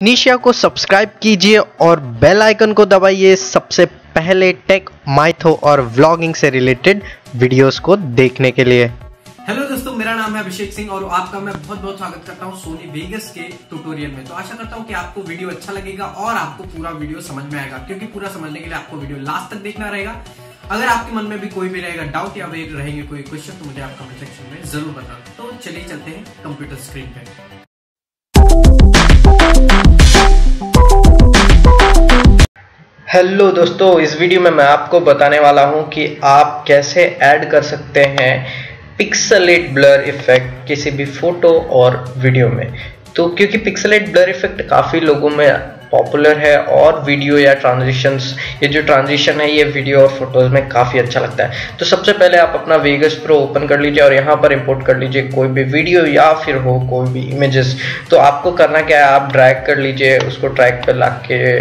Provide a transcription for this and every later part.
निशिया को सब्सक्राइब कीजिए और बेल आइकन को दबाइए। सबसे पहले टेक, माइथो और व्लॉगिंग से रिलेटेड वीडियोस को देखने के लिए। हेलो दोस्तों, मेरा नाम है अभिषेक सिंह और आपका मैं बहुत बहुत स्वागत करता हूँ सोनी वेगस के ट्यूटोरियल में। तो आशा करता हूँ कि आपको वीडियो अच्छा लगेगा और आपको पूरा वीडियो समझ में आएगा, क्योंकि पूरा समझने के लिए आपको वीडियो लास्ट तक देखना रहेगा। अगर आपके मन में भी कोई भी रहेगा डाउट या रहेंगे कोई क्वेश्चन तो मुझे आप कमेंट सेक्शन में ज़रूर बताना। तो चलिए चलते हैं कंप्यूटर स्क्रीन पे। हेलो दोस्तों, इस वीडियो में मैं आपको बताने वाला हूँ कि आप कैसे ऐड कर सकते हैं पिक्सलेट ब्लर इफ़ेक्ट किसी भी फ़ोटो और वीडियो में। तो क्योंकि पिक्सलेट ब्लर इफ़ेक्ट काफ़ी लोगों में पॉपुलर है और वीडियो या ट्रांजिशंस ये जो ट्रांजिशन है, ये वीडियो और फ़ोटोज़ में काफ़ी अच्छा लगता है। तो सबसे पहले आप अपना वेगस प्रो ओपन कर लीजिए और यहाँ पर इंपोर्ट कर लीजिए कोई भी वीडियो या फिर हो कोई भी इमेजेस तो आपको करना क्या है, आप ड्रैग कर लीजिए, उसको ट्रैक पर ला के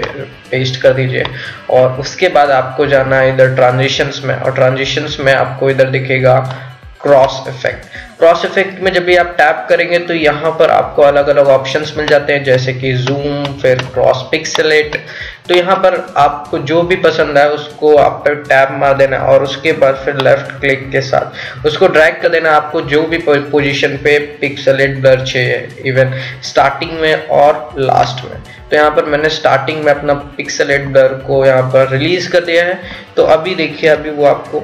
पेस्ट कर दीजिए और उसके बाद आपको जाना है इधर ट्रांजिशंस में और ट्रांजिशंस में आपको इधर दिखेगा क्रॉस इफ़ेक्ट क्रॉस इफ़ेक्ट में जब भी आप टैप करेंगे तो यहाँ पर आपको अलग अलग ऑप्शंस मिल जाते हैं, जैसे कि जूम फिर क्रॉस पिक्सलेट तो यहाँ पर आपको जो भी पसंद है उसको आप पर टैप मार देना और उसके बाद फिर लेफ़्ट क्लिक के साथ उसको ड्रैग कर देना आपको जो भी पोजीशन पे पिक्सलेट ब्लर चाहिए इवन स्टार्टिंग में और लास्ट में. तो यहाँ पर मैंने स्टार्टिंग में अपना पिक्सलेट ब्लर को यहाँ पर रिलीज़ कर दिया है। तो अभी देखिए, अभी वो आपको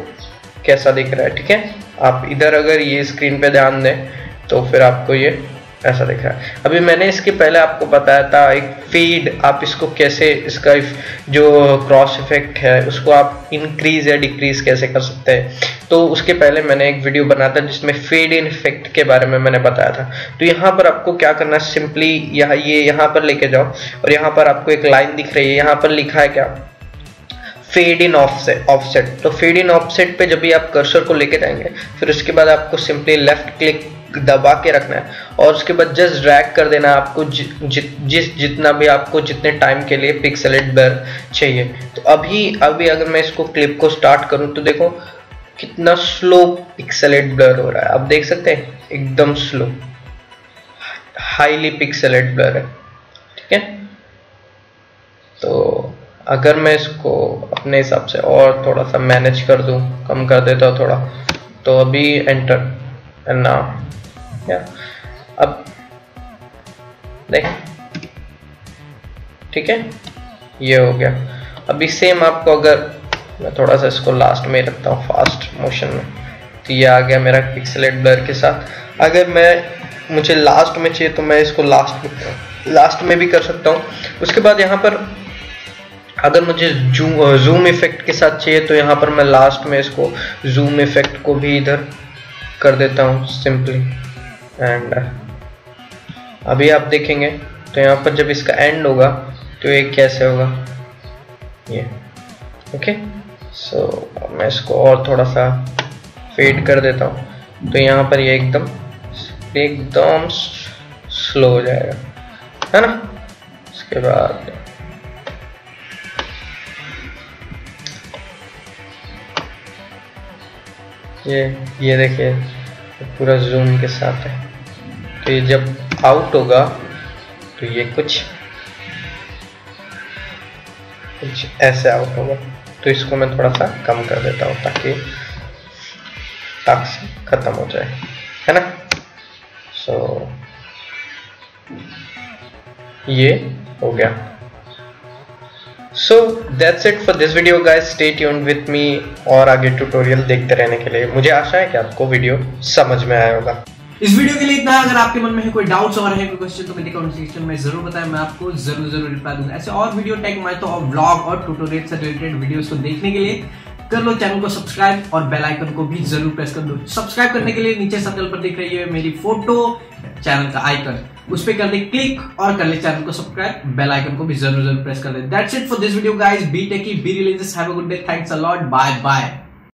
कैसा दिख रहा है, ठीक है? आप इधर अगर ये स्क्रीन पे ध्यान दें तो फिर आपको ये ऐसा दिख रहा है। अभी मैंने इसके पहले आपको बताया था, एक फ़ीड आप इसको कैसे, इसका जो क्रॉस इफ़ेक्ट है, उसको आप इंक्रीज या डिक्रीज कैसे कर सकते हैं। तो उसके पहले मैंने एक वीडियो बनाया था, जिसमें फेड इन इफ़ेक्ट के बारे में मैंने बताया था। तो यहाँ पर आपको क्या करना है सिंपली यहाँ, ये यहाँ पर लेके जाओ, और यहाँ पर आपको एक लाइन दिख रही है, यहाँ पर लिखा है क्या? फेड इन ऑफसेट ऑफसेट तो फेड इन ऑफसेट पे जब भी आप कर्सर को लेके जाएँगे फिर उसके बाद आपको सिंपली लेफ़्ट क्लिक दबा के रखना है। और उसके बाद जस्ट ड्रैग कर देना है आपको जि, जि, जितना भी आपको जितने टाइम के लिए पिक्सलेट बर चाहिए। तो अभी अभी अगर मैं इसको क्लिप को स्टार्ट करूँ तो देखो कितना स्लो पिक्सलेट ब्लर हो रहा है। आप देख सकते हैं एकदम स्लो हाईली पिक्सलेट ब्लर है। ठीक है? अगर मैं इसको अपने हिसाब से और थोड़ा सा मैनेज कर दूँ, कम कर देता हूँ थोड़ा तो अभी एंटर नाउ या अब देख। ठीक है? ये हो गया। अभी सेम आपको अगर मैं थोड़ा सा इसको लास्ट में रखता हूँ फास्ट मोशन में तो ये आ गया मेरा पिक्सलेट ब्लर के साथ। अगर मैं, मुझे लास्ट में चाहिए तो मैं इसको लास्ट में लास्ट में भी कर सकता हूँ। उसके बाद यहाँ पर अगर मुझे जूम इफ़ेक्ट के साथ चाहिए तो यहाँ पर मैं लास्ट में इसको जूम इफ़ेक्ट को भी इधर कर देता हूँ सिंपली एंड अभी आप देखेंगे तो यहाँ पर जब इसका एंड होगा तो ये कैसे होगा? ये ओके सो मैं इसको और थोड़ा सा फेड कर देता हूँ तो यहाँ पर ये एकदम एकदम स्लो हो जाएगा, है ना? उसके बाद ये ये देखिए पूरा जूम के साथ है। तो ये जब आउट होगा तो ये कुछ कुछ ऐसे आउट होगा। तो इसको मैं थोड़ा सा कम कर देता हूँ ताकि टास्क खत्म हो जाए। है ना? सो so, ये हो गया। So that's it for this video guys stay tuned with me और आगे ट्यूटोरियल देखते रहने के लिए। मुझे आशा है कि आपको वीडियो समझ में आया होगा। इस वीडियो के लिए इतना अगर आपके मन में है कोई डाउट्स और है, कोई क्वेश्चन तो मेरे कमेंट सेक्शन में ज़रूर बताएँ। मैं आपको ज़रूर ज़रूर रिप्लाई दूँगा। ऐसे और वीडियो टेक माई तो और ब्लॉग और ट्यूटोरियल से रिलेटेड वीडियोस को देखने के लिए कर लो। चैनल को सब्सक्राइब और बेल आइकन को भी ज़रूर प्रेस कर दो सब्सक्राइब करने के लिए नीचे सर्कल पर दिख रही है मेरी फ़ोटो चैनल का आइकन उस पर कर दे क्लिक और कर ले चैनल को सब्सक्राइब बेल आइकन को भी ज़रूर ज़रूर प्रेस कर दे। That's it for this video guys be techie be religious have a good day thanks a lot bye bye